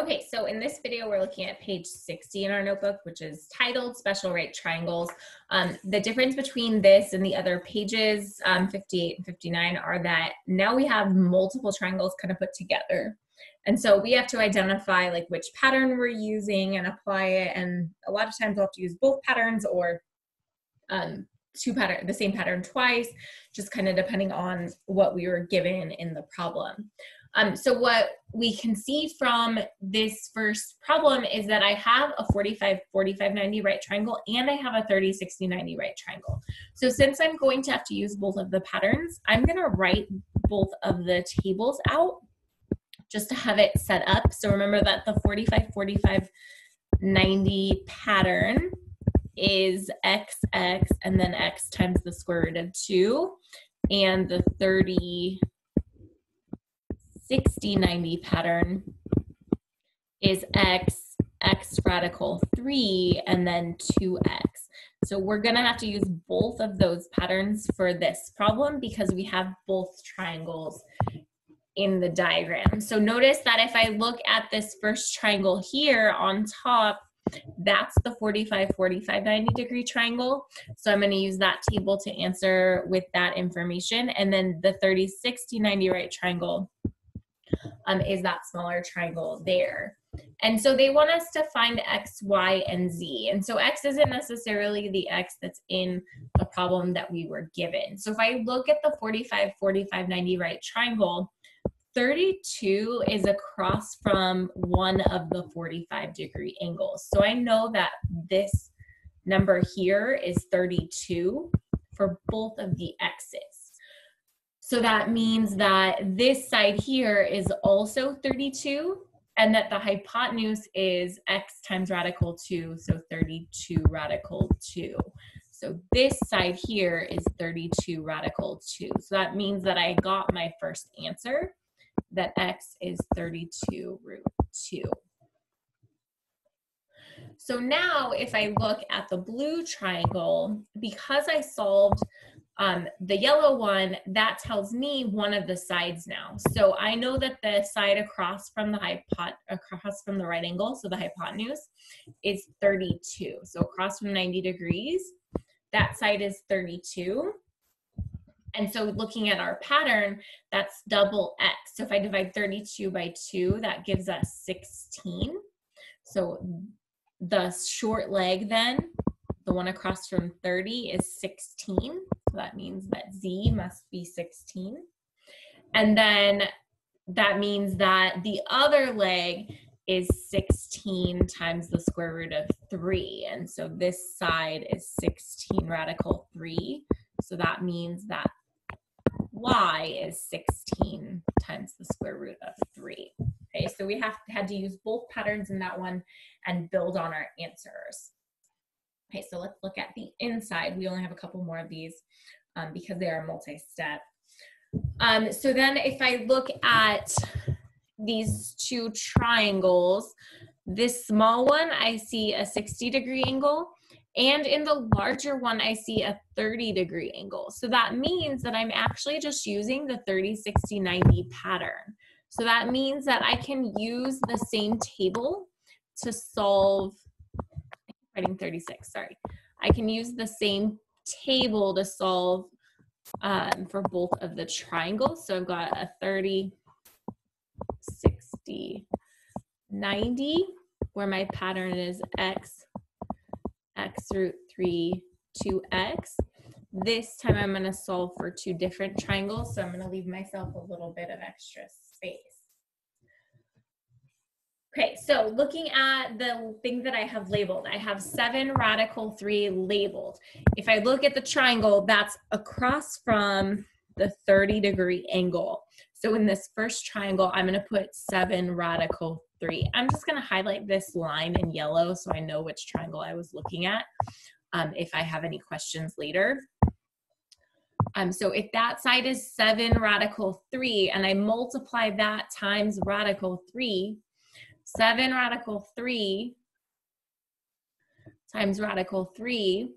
Okay, so in this video, we're looking at page 60 in our notebook, which is titled Special Right Triangles. Um, the difference between this and the other pages, um, 58 and 59, are that now we have multiple triangles kind of put together. And so we have to identify like which pattern we're using and apply it. And a lot of times we'll have to use both patterns or um, two pattern, the same pattern twice, just kind of depending on what we were given in the problem. Um, so what we can see from this first problem is that I have a 45, 45, 90 right triangle and I have a 30, 60, 90 right triangle. So since I'm going to have to use both of the patterns, I'm gonna write both of the tables out just to have it set up. So remember that the 45, 45, 90 pattern is xx and then x times the square root of 2 and the 30 60 90 pattern is x x radical 3 and then 2x. So we're going to have to use both of those patterns for this problem because we have both triangles in the diagram. So notice that if I look at this first triangle here on top, that's the 45, 45, 90 degree triangle. So I'm going to use that table to answer with that information. And then the 30, 60, 90 right triangle um, is that smaller triangle there. And so they want us to find x, y, and z. And so x isn't necessarily the x that's in the problem that we were given. So if I look at the 45, 45, 90 right triangle, 32 is across from one of the 45 degree angles. So I know that this number here is 32 for both of the x's. So that means that this side here is also 32 and that the hypotenuse is x times radical 2, so 32 radical 2. So this side here is 32 radical 2. So that means that I got my first answer, that x is 32 root 2. So now if I look at the blue triangle, because I solved um, the yellow one, that tells me one of the sides now. So I know that the side across from the hypot across from the right angle, so the hypotenuse, is 32. So across from 90 degrees, that side is 32. And so looking at our pattern, that's double x. So if I divide 32 by 2, that gives us 16. So the short leg then, the one across from 30 is 16. So that means that Z must be 16. And then that means that the other leg is 16 times the square root of 3. And so this side is 16 radical 3. So that means that y is 16 times the square root of 3. Okay, so we have had to use both patterns in that one and build on our answers. Okay, so let's look at the inside. We only have a couple more of these um, because they are multi-step. Um, so then if I look at these two triangles, this small one, I see a 60 degree angle. And in the larger one, I see a 30 degree angle. So that means that I'm actually just using the 30, 60, 90 pattern. So that means that I can use the same table to solve writing 36, sorry. I can use the same table to solve um, for both of the triangles. So I've got a 30, 60, 90, where my pattern is x, x root 3, 2x. This time I'm going to solve for two different triangles, so I'm going to leave myself a little bit of extra space. Okay, so looking at the things that I have labeled, I have seven radical three labeled. If I look at the triangle, that's across from the 30 degree angle. So in this first triangle, I'm gonna put seven radical three. I'm just gonna highlight this line in yellow so I know which triangle I was looking at um, if I have any questions later. Um, so if that side is seven radical three and I multiply that times radical three, 7 radical 3 times radical 3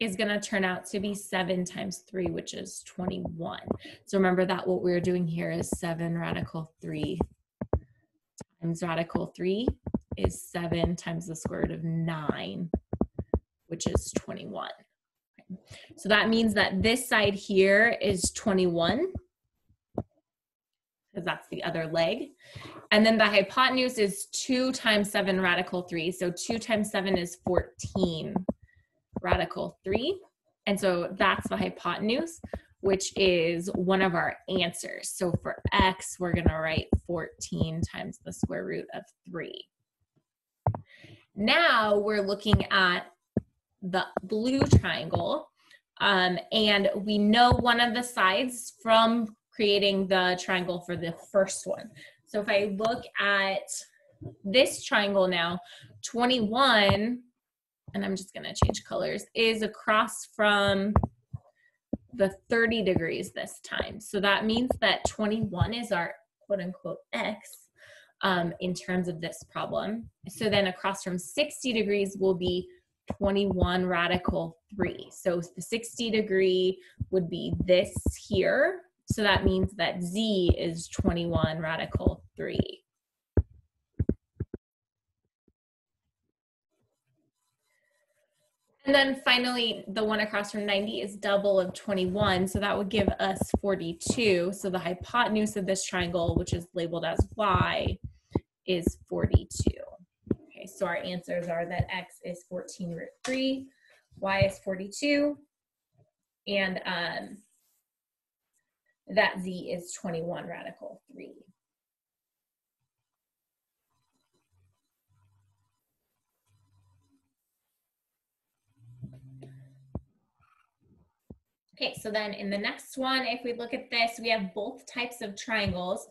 is going to turn out to be 7 times 3, which is 21. So remember that what we're doing here is 7 radical 3 times radical 3 is 7 times the square root of 9, which is 21. So that means that this side here is 21, because that's the other leg. And then the hypotenuse is 2 times 7 radical 3. So 2 times 7 is 14 radical 3. And so that's the hypotenuse, which is one of our answers. So for x, we're going to write 14 times the square root of 3. Now we're looking at the blue triangle. Um, and we know one of the sides from creating the triangle for the first one. So if I look at this triangle now, 21, and I'm just gonna change colors, is across from the 30 degrees this time. So that means that 21 is our quote unquote X um, in terms of this problem. So then across from 60 degrees will be 21 radical 3. So the 60 degree would be this here. So that means that Z is 21 radical 3. And then finally, the one across from 90 is double of 21. So that would give us 42. So the hypotenuse of this triangle, which is labeled as Y, is 42. Okay, so our answers are that x is 14 root 3, y is 42, and um, that z is 21 radical 3. Okay, so then in the next one, if we look at this, we have both types of triangles.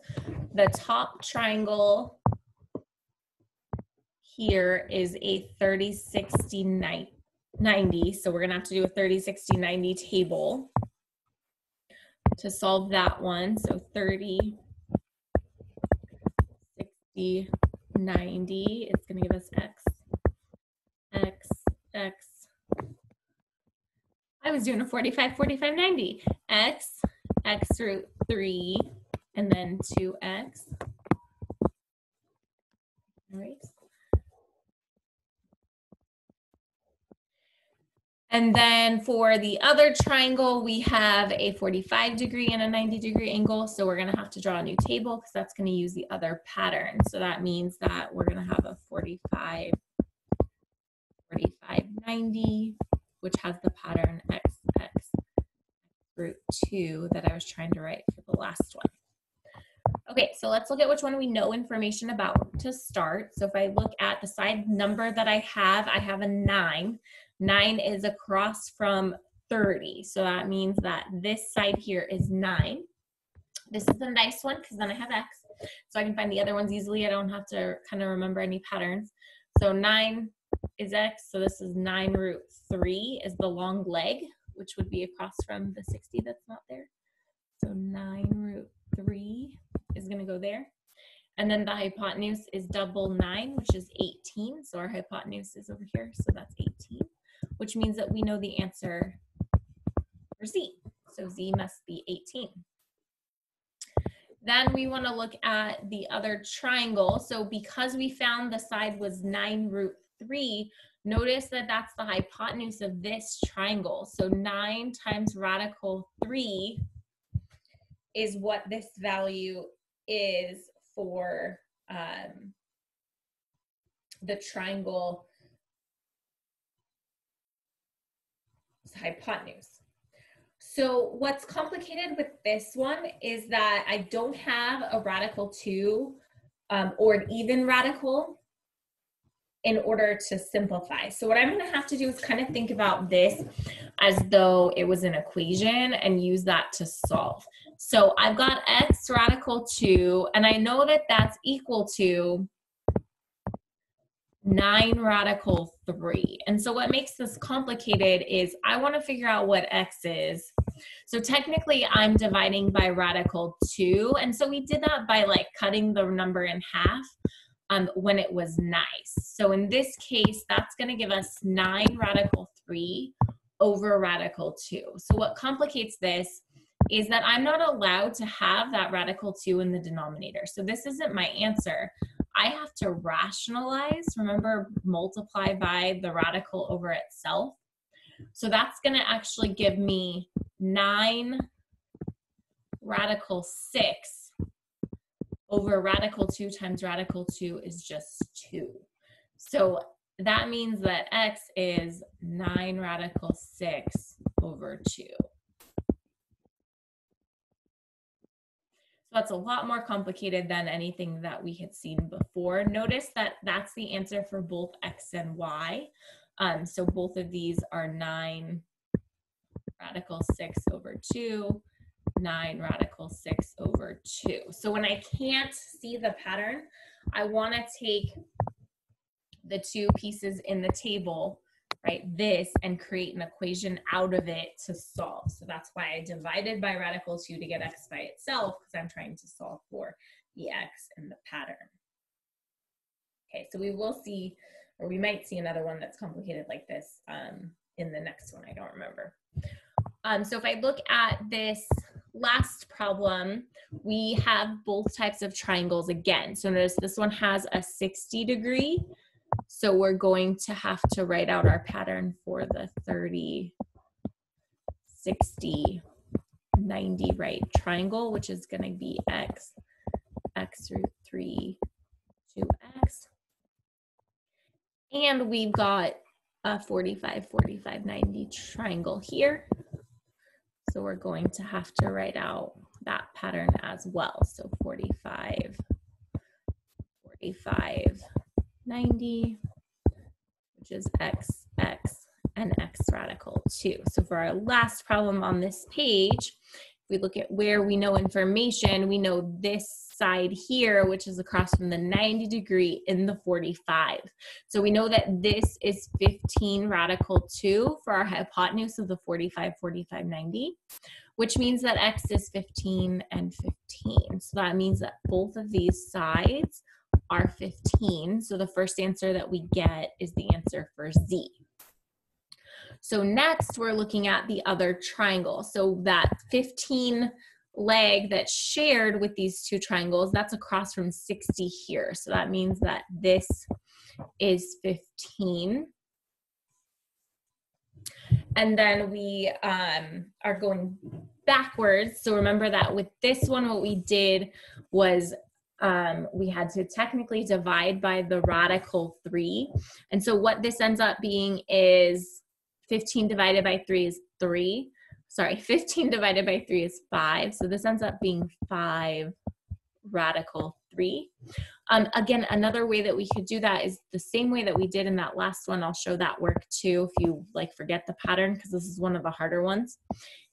The top triangle here is a 30, 60, 90. So we're gonna have to do a 30, 60, 90 table to solve that one. So 30, 60, 90 is gonna give us X, X, X. I was doing a 45, 45, 90. X, X root three, and then two X. All right. And then for the other triangle, we have a 45 degree and a 90 degree angle. So we're gonna have to draw a new table because that's gonna use the other pattern. So that means that we're gonna have a 45, 45, 90, which has the pattern x, x, root two that I was trying to write for the last one. Okay, so let's look at which one we know information about to start. So if I look at the side number that I have, I have a nine. Nine is across from 30. So that means that this side here is nine. This is a nice one because then I have X. So I can find the other ones easily. I don't have to kind of remember any patterns. So nine is X. So this is nine root three is the long leg, which would be across from the 60 that's not there. So nine root three is gonna go there. And then the hypotenuse is double nine, which is 18. So our hypotenuse is over here. So that's 18 which means that we know the answer for Z. So Z must be 18. Then we want to look at the other triangle. So because we found the side was 9 root 3, notice that that's the hypotenuse of this triangle. So 9 times radical 3 is what this value is for um, the triangle hypotenuse. So what's complicated with this one is that I don't have a radical two um, or an even radical in order to simplify. So what I'm gonna have to do is kind of think about this as though it was an equation and use that to solve. So I've got x radical two, and I know that that's equal to 9 radical 3. And so what makes this complicated is I want to figure out what x is. So technically I'm dividing by radical 2. And so we did that by like cutting the number in half um, when it was nice. So in this case, that's going to give us 9 radical 3 over radical 2. So what complicates this is that I'm not allowed to have that radical 2 in the denominator. So this isn't my answer. I have to rationalize, remember, multiply by the radical over itself. So that's going to actually give me 9 radical 6 over radical 2 times radical 2 is just 2. So that means that x is 9 radical 6 over 2. So that's a lot more complicated than anything that we had seen before. Notice that that's the answer for both x and y. Um, so both of these are 9 radical 6 over 2, 9 radical 6 over 2. So when I can't see the pattern, I want to take the two pieces in the table right, this and create an equation out of it to solve. So that's why I divided by radical 2 to get x by itself because I'm trying to solve for the x in the pattern. Okay, so we will see, or we might see another one that's complicated like this um, in the next one. I don't remember. Um, so if I look at this last problem, we have both types of triangles again. So notice this one has a 60 degree so we're going to have to write out our pattern for the 30, 60, 90 right triangle, which is going to be x, x root 3, 2x. And we've got a 45, 45, 90 triangle here. So we're going to have to write out that pattern as well. So 45, 45, 90, which is x, x, and x radical 2. So for our last problem on this page, if we look at where we know information, we know this side here, which is across from the 90 degree in the 45. So we know that this is 15 radical 2 for our hypotenuse of the 45, 45, 90, which means that x is 15 and 15. So that means that both of these sides are 15. So the first answer that we get is the answer for Z. So next we're looking at the other triangle. So that 15 leg that's shared with these two triangles, that's across from 60 here. So that means that this is 15. And then we um, are going backwards. So remember that with this one, what we did was um, we had to technically divide by the radical 3. And so what this ends up being is 15 divided by 3 is 3. Sorry, 15 divided by 3 is 5. So this ends up being 5 radical 3. Um, again, another way that we could do that is the same way that we did in that last one. I'll show that work too if you like forget the pattern because this is one of the harder ones.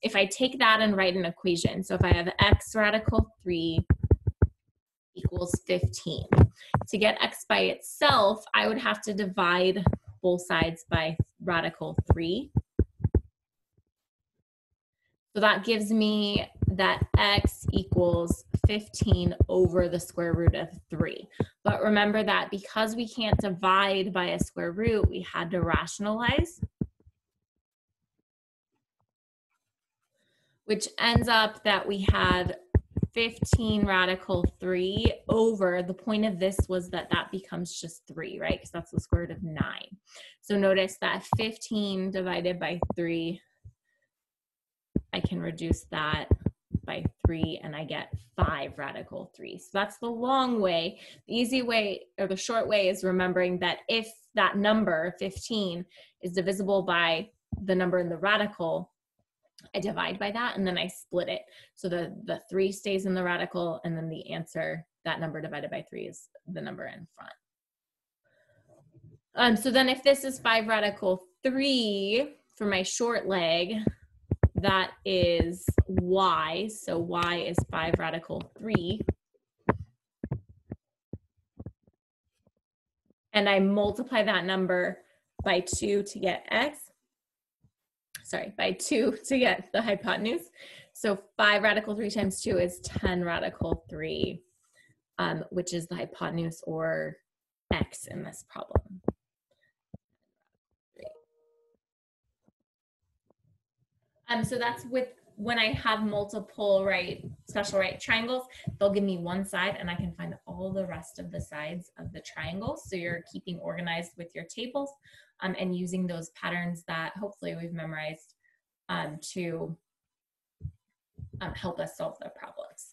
If I take that and write an equation, so if I have x radical 3 equals 15. To get x by itself, I would have to divide both sides by radical 3. So that gives me that x equals 15 over the square root of 3. But remember that because we can't divide by a square root, we had to rationalize. Which ends up that we had 15 radical 3 over, the point of this was that that becomes just 3, right? Because that's the square root of 9. So notice that 15 divided by 3, I can reduce that by 3 and I get 5 radical 3. So that's the long way. The easy way or the short way is remembering that if that number, 15, is divisible by the number in the radical, I divide by that and then I split it. So the, the three stays in the radical and then the answer, that number divided by three is the number in front. Um, so then if this is five radical three for my short leg, that is y. So y is five radical three. And I multiply that number by two to get x sorry, by two to get the hypotenuse. So five radical three times two is 10 radical three, um, which is the hypotenuse or x in this problem. Um, so that's with when I have multiple right special right triangles, they'll give me one side and I can find all the rest of the sides of the triangle. So you're keeping organized with your tables um, and using those patterns that hopefully we've memorized um, to um, help us solve the problems.